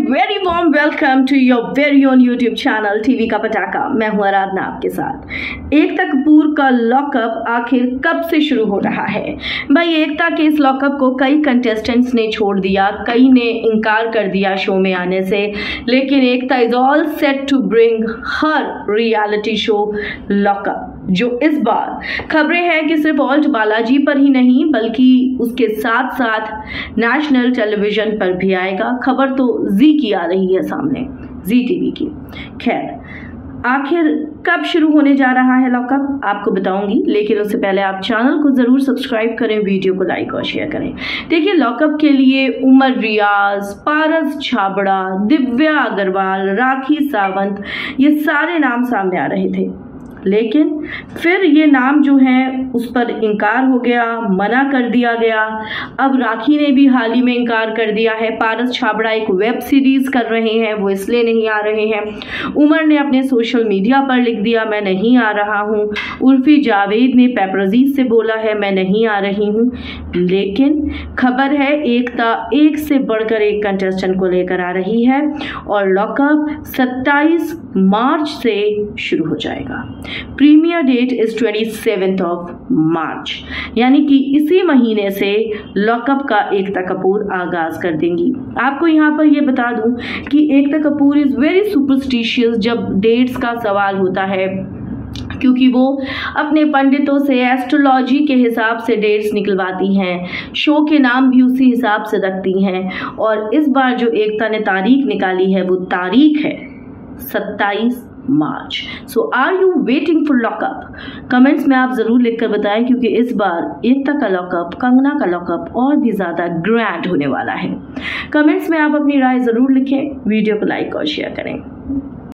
Very warm welcome to your very own YouTube channel TV का पटाखा। मैं हूँ आराधना आपके साथ। एकता कपूर का लॉकअप आखिर कब से शुरू हो रहा है? भाई, एकता के इस लॉकअप को कई कंटेस्टेंट्स ने छोड़ दिया, कई ने इनकार कर दिया शो में आने से। लेकिन Ekta is all set to bring her reality show lockup जो इस बार खबरें हैं कि सिर्फ़ ऑल्ट बालाजी पर ही नहीं, बल्कि उसके साथ साथ नेशनल टेलीविज़न पर भी आएगा। खबर तो जी की आ रही है सामने जी टीवी की। खैर, आखिर कब शुरू होने जा रहा है लॉकअप आपको बताऊँगी, लेकिन उससे पहले आप चैनल को ज़रूर सब्सक्राइब करें, वीडियो को लाइक और शेयर करें। देखिए लॉकअप के लिए उमर रियाज, पारस छाबड़ा, दिव्या अग्रवाल, राखी सावंत, ये सारे नाम सामने आ रहे थे। लेकिन फिर ये नाम जो है, उस पर इनकार हो गया, मना कर दिया गया। अब राखी ने भी हाल ही में इनकार कर दिया है। पारस छाबड़ा एक वेब सीरीज़ कर रहे हैं, वो इसलिए नहीं आ रहे हैं। उमर ने अपने सोशल मीडिया पर लिख दिया, मैं नहीं आ रहा हूँ। उर्फी जावेद ने पेपरजीज से बोला है, मैं नहीं आ रही हूँ। लेकिन खबर है, एकता एक से बढ़कर एक कंटेस्टेंट को लेकर आ रही है और लॉकअप 27 मार्च से शुरू हो जाएगा। Premiere date is twenty seventh of March यानी कि इसी महीने से लॉकअप का एकता कपूर आगाज़ कर देंगी। आपको यहाँ पर यह बता दूँ कि Ekta Kapoor is very superstitious जब डेट्स का सवाल होता है, क्योंकि वो अपने पंडितों से एस्ट्रोलॉजी के हिसाब से डेट्स निकलवाती हैं शो के नाम भी उसी हिसाब से रखती हैं, और इस बार जो एकता ने तारीख निकाली है, वो तारीख है सत्ताईस मार्च। So are you waiting for lockup comments में आप ज़रूर लिखकर बताएँ, क्योंकि इस बार एकता का लॉकअप कंगना का लॉकअप और भी ज़्यादा ग्रैंड होने वाला है। कमेंट्स में आप अपनी राय ज़रूर लिखें, वीडियो को लाइक और शेयर करें।